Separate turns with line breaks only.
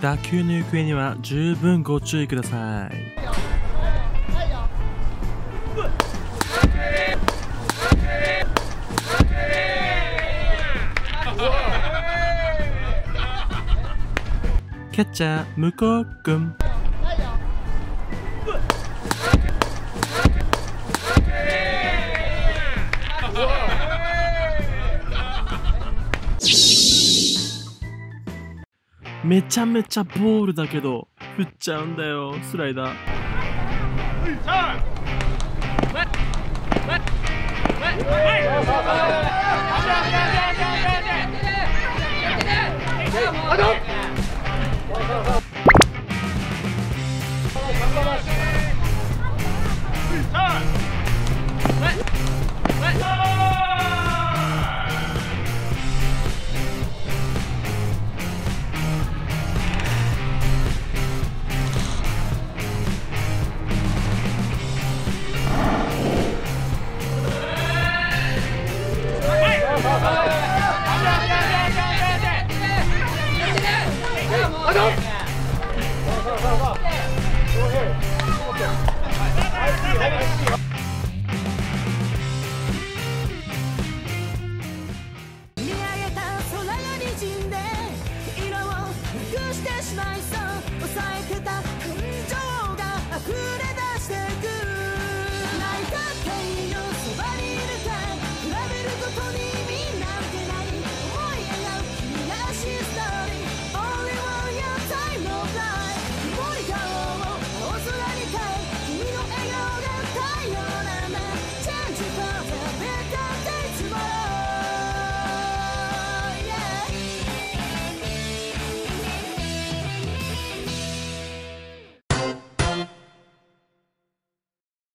打球の行方には十分ご注意ください。キャッチャー向こうくんめちゃめちゃボールだけど振っちゃうんだよスライダー。
あ見上げた空よにじんで色を隠してしまいそう。抑えてた感情があふれ出す。